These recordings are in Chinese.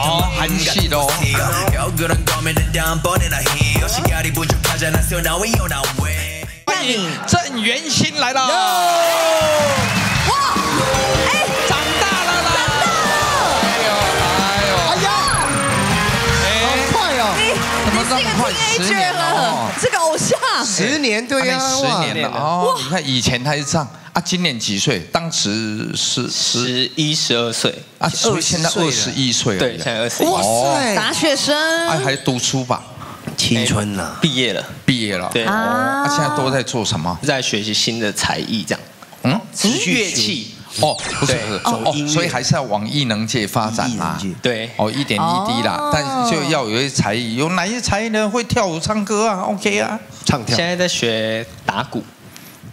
哦，韩系的哦。欢迎郑元欣来了。哇！哎，长大了啦！哎呦，哎呦，哎呀，好快哦！怎么这么快？十年了，这个偶像，十年对呀，十年了哦。你看以前他是这样啊，今年几岁？当时是十一、十二岁啊，所以现在二十一岁了。对，现在二十一。哇塞，大学生，哎，还读书吧？青春了，毕业了，毕业了。对啊，他现在都在做什么？在学习新的才艺，这样。嗯，乐器。哦，不是不是，哦，所以还是要往艺能界发展啦。对，哦，一点一滴啦，但就要有一些才艺，有哪些才艺呢？会跳舞、唱歌啊，OK 啊，唱跳。现在在学打鼓，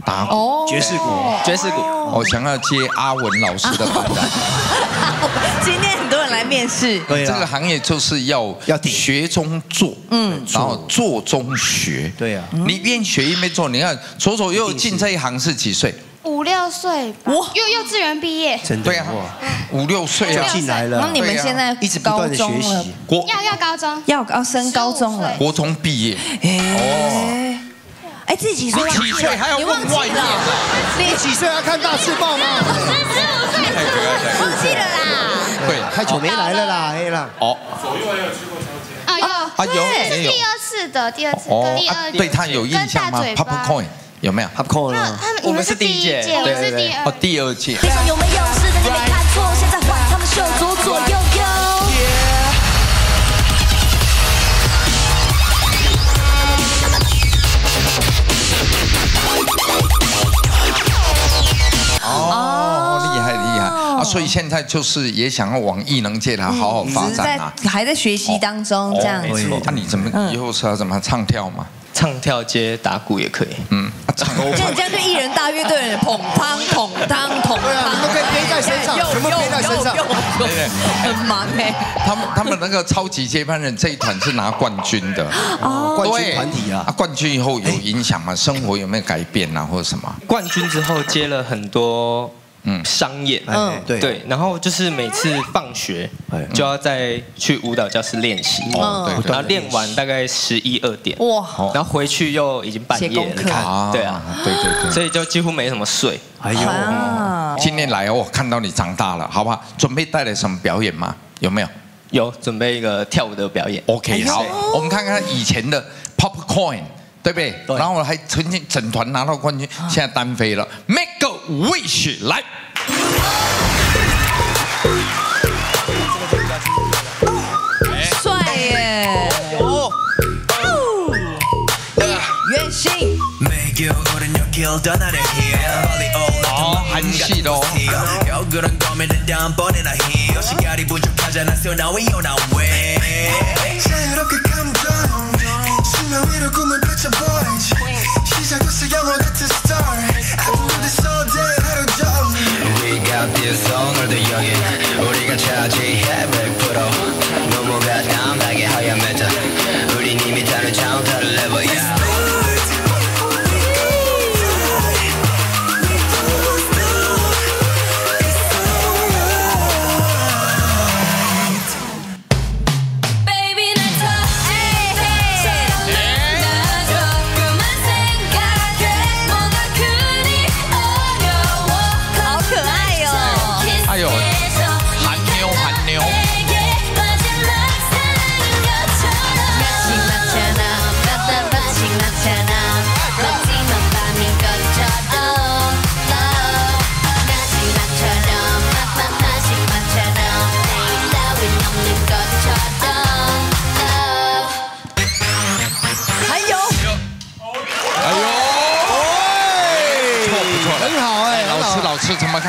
打鼓，爵士鼓，爵士鼓。我想要接阿文老师的班。今天很多人来面试。对这个行业就是要要学中做，嗯，然后做中学。对呀，你边学一边做。你看，左左右进这一行是几岁？五六岁，哇，幼幼稚园毕业，真的对啊，五六岁就进来了。那你们现在一直不断的学习，国。要要高中，要要升高中了，国中毕业。哦，哎，自己几岁？几岁？还要问外面？你几岁？要看大字报吗？十五岁，忘记了啦。对，太久没来了啦，哎啦。哦，左右还有去过超级。啊有啊有，是第二次的，第二次跟第二对他有印象吗？Popcorn。有没有？他扣了。我们是第一届，我们是第二。哦，第二届。有没有？是的，你没看错。现在换他们秀左左右右。哦，厉害厉害啊！所以现在就是也想要往艺能界来好好发展啊。还在学习当中，这样。没错。那你怎么以后是要怎么唱跳嘛？唱跳接打鼓也可以，嗯，这样这样就艺人大乐队捧汤捧汤捧汤，都可以背在身上，全部背在身上。对，很忙哎。他们他们那个超级接班人这一团是拿冠军的，哦，冠军团体啊，冠军以后有影响吗？生活有没有改变啊，或者什么？冠军之后接了很多。嗯，商业，嗯，对。对，然后就是每次放学就要再去舞蹈教室练习，哦，对，然后练完大概十一二点，哇，然后回去又已经半夜了，对啊，对对对，所以就几乎没什么睡。哎呦，今天来哦，看到你长大了，好不好？准备带来什么表演吗？有没有？有，准备一个跳舞的表演。OK，好，我们看看以前的 Popcorn，对不对？然后还曾经整团拿到冠军，现在单飞了，Make a Wish，来。帅耶！哦，原型。哦，韩系的哦。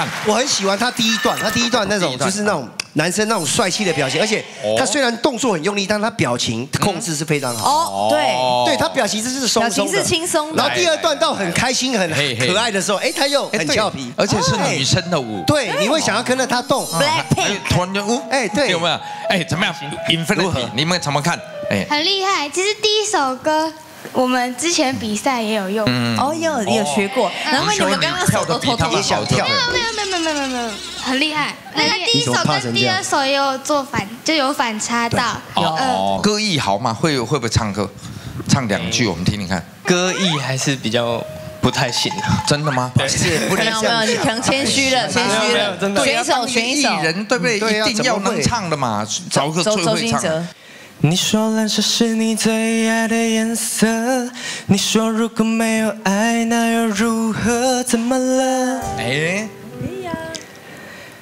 看？我很喜欢他第一段，他第一段那种就是那种男生那种帅气的表情，而且他虽然动作很用力，但他表情控制是非常好。哦，对，对他表情是松松的，表情是轻松的。然后第二段到很开心、很可爱的时候，哎，他又很俏皮，而且是女生的舞。对，你会想要跟着他动。Blackpink，团圆舞，哎，对，有没有？哎，怎么样？Infinity，你们怎么看？哎，很厉害。其实第一首歌我们之前比赛也有用。哦，有有学过。然后你们刚刚手都偷偷小跳。没有没有没有没有没有没有，很厉害。那个第一首跟第二首也有做反，就有反差到。哦，歌艺好嘛？会会不会唱歌？唱两句我们听听看。歌艺还是比较。不太行，真的吗？是，没有没有，你可能谦虚了，谦虚了，真的。选一首，选一首。艺人对不对？一定要能唱的嘛，找个最会唱。你说蓝色是你最爱的颜色，你说如果没有爱，那又如何？怎么了？哎，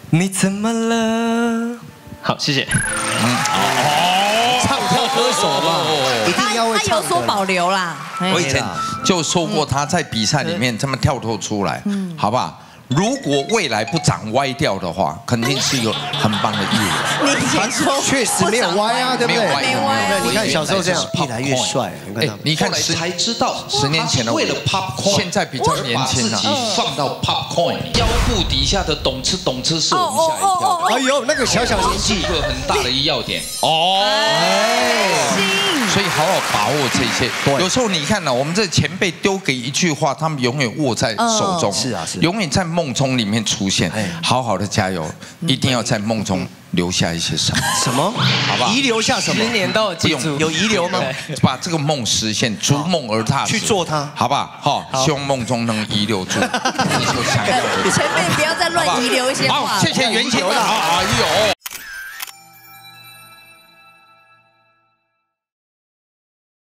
你怎么了？好，谢谢。哦，唱跳歌手嘛，一定要会唱。他有所保留啦。我以前。就说过他在比赛里面这么跳脱出来，好不好？如果未来不长歪掉的话，肯定是一个很棒的艺人。你传说，确实没有歪啊，对不对？没有歪。你看小时候这样，越来越帅。哎，你看才知道十年前的为了 popcorn，现在比较年轻了。放到 popcorn 腰部底下的懂吃懂吃是我们吓一跳。哎呦，那个小小年纪，一个很大的一要点哦。所以好好把握这些。有时候你看呢，我们这前辈丢给一句话，他们永远握在手中。是啊，是。永远在梦中里面出现。好好的加油，一定要在梦中留下一些什么？什么？好不好？遗留下什么？十年到记住。有遗留吗？把这个梦实现，逐梦而踏去做它，好不好？好，希望梦中能遗留住。前辈不要再乱遗留一些话。好，谢谢袁姐。好。哎呦。